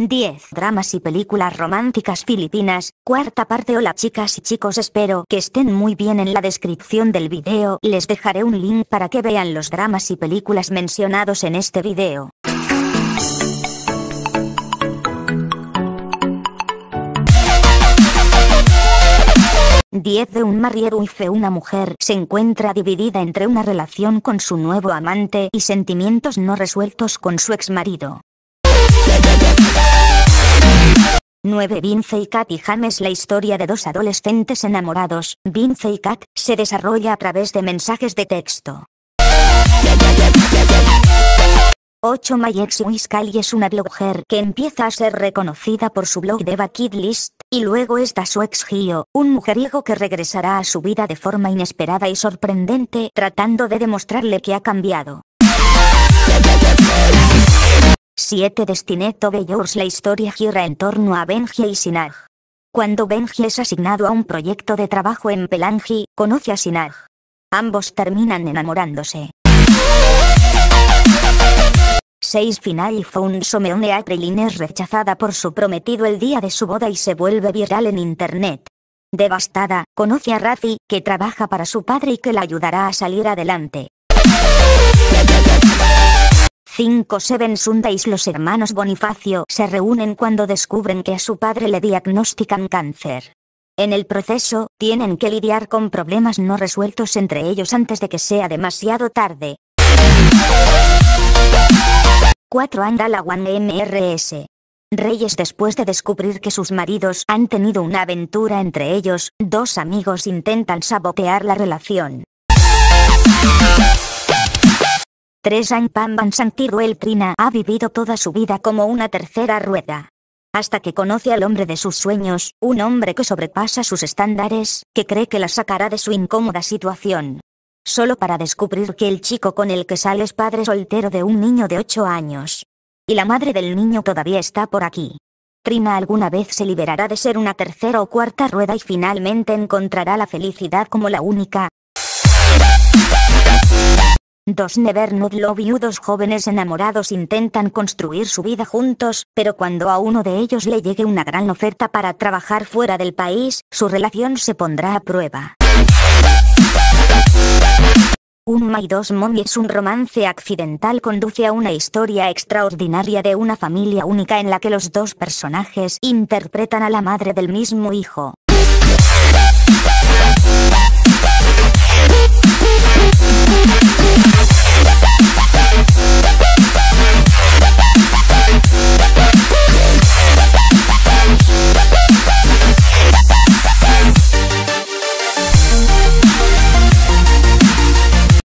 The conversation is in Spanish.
10 dramas y películas románticas filipinas, cuarta parte Hola chicas y chicos espero que estén muy bien en la descripción del video les dejaré un link para que vean los dramas y películas mencionados en este video. Diez de un marido y fe una mujer se encuentra dividida entre una relación con su nuevo amante y sentimientos no resueltos con su ex marido. 9. Vince y Kat y James La historia de dos adolescentes enamorados, Vince y Kat, se desarrolla a través de mensajes de texto. 8. Mayex Wiskali es una blogger que empieza a ser reconocida por su blog de Bucket List, y luego está su ex Gio, un mujeriego que regresará a su vida de forma inesperada y sorprendente, tratando de demostrarle que ha cambiado. 7 Destineto Yours La historia gira en torno a Benji y Sinag. Cuando Benji es asignado a un proyecto de trabajo en Pelangi, conoce a Sinag. Ambos terminan enamorándose. 6 Final Found Someone April es rechazada por su prometido el día de su boda y se vuelve viral en internet. Devastada, conoce a Rafi, que trabaja para su padre y que la ayudará a salir adelante. 5 Seven Sundays Los hermanos Bonifacio se reúnen cuando descubren que a su padre le diagnostican cáncer. En el proceso, tienen que lidiar con problemas no resueltos entre ellos antes de que sea demasiado tarde. 4 Andala One MRS. Reyes después de descubrir que sus maridos han tenido una aventura entre ellos, dos amigos intentan sabotear la relación. 3 Años Pamban Santiruel Trina ha vivido toda su vida como una tercera rueda. Hasta que conoce al hombre de sus sueños, un hombre que sobrepasa sus estándares, que cree que la sacará de su incómoda situación. Solo para descubrir que el chico con el que sale es padre soltero de un niño de 8 años. Y la madre del niño todavía está por aquí. Trina alguna vez se liberará de ser una tercera o cuarta rueda y finalmente encontrará la felicidad como la única, Dos Never Not Love dos jóvenes enamorados intentan construir su vida juntos, pero cuando a uno de ellos le llegue una gran oferta para trabajar fuera del país, su relación se pondrá a prueba. Un My Dos Mommy es un romance accidental conduce a una historia extraordinaria de una familia única en la que los dos personajes interpretan a la madre del mismo hijo.